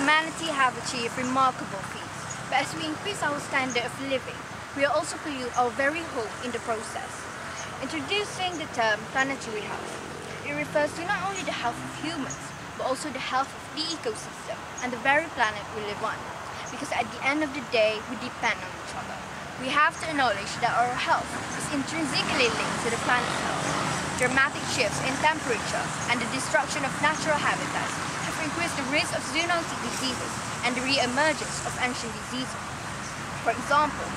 humanity have achieved remarkable feats, but as we increase our standard of living, we also pollute our very home in the process. Introducing the term planetary health. It refers to not only the health of humans, but also the health of the ecosystem and the very planet we live on. Because at the end of the day, we depend on each other. We have to acknowledge that our health is intrinsically linked to the planet's health. Dramatic shifts in temperature and the destruction of natural habitats have increased the risk of zoonotic diseases and the re-emergence of ancient diseases. For example,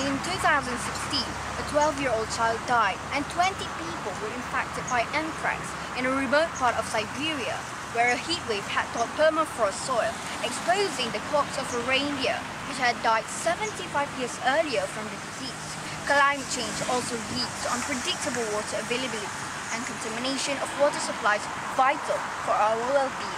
in 2016, a 12-year-old child died and 20 people were infected by anthrax in a remote part of Siberia where a heatwave had taught permafrost soil, exposing the corpse of a reindeer which had died 75 years earlier from the disease. Climate change also leads to unpredictable water availability and contamination of water supplies vital for our well-being.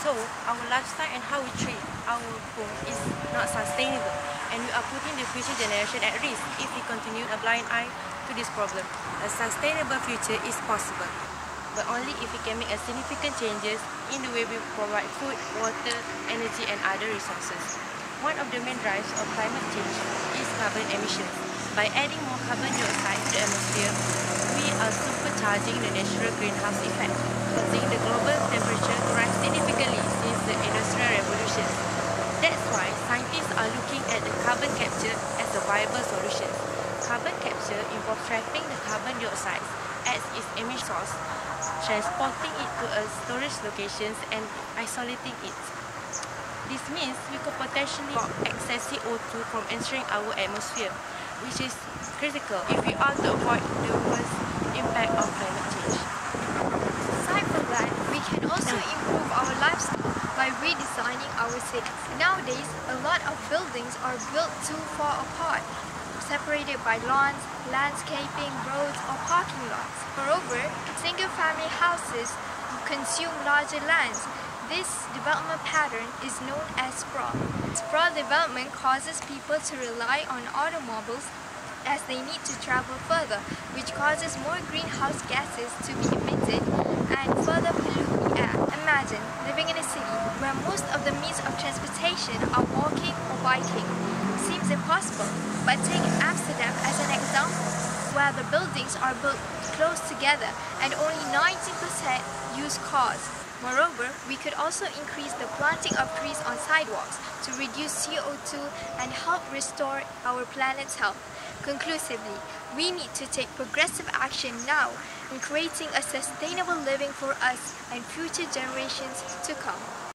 So, our lifestyle and how we treat our home is not sustainable and we are putting the future generation at risk if we continue a blind eye to this problem. A sustainable future is possible but only if we can make a significant changes in the way we provide food, water, energy and other resources. One of the main drives of climate change is carbon emissions. By adding more carbon dioxide to the atmosphere, we are supercharging the natural greenhouse effect, causing the global temperature the Industrial Revolution. That's why scientists are looking at the carbon capture as a viable solution. Carbon capture involves trapping the carbon dioxide as its emission source transporting it to a storage locations and isolating it. This means we could potentially stop excess CO2 from entering our atmosphere, which is critical if we are to avoid the worst impact of climate change. Aside from that, we can also improve our lifestyle by Nowadays, a lot of buildings are built too far apart, separated by lawns, landscaping, roads or parking lots. Moreover, single-family houses consume larger lands. This development pattern is known as sprawl. Sprawl development causes people to rely on automobiles as they need to travel further, which causes more greenhouse gases to be emitted and further pollute the air. Imagine living in a city where most of the means of walking. Seems impossible, but take Amsterdam as an example, where the buildings are built close together and only 90% use cars. Moreover, we could also increase the planting of trees on sidewalks to reduce CO2 and help restore our planet's health. Conclusively, we need to take progressive action now in creating a sustainable living for us and future generations to come.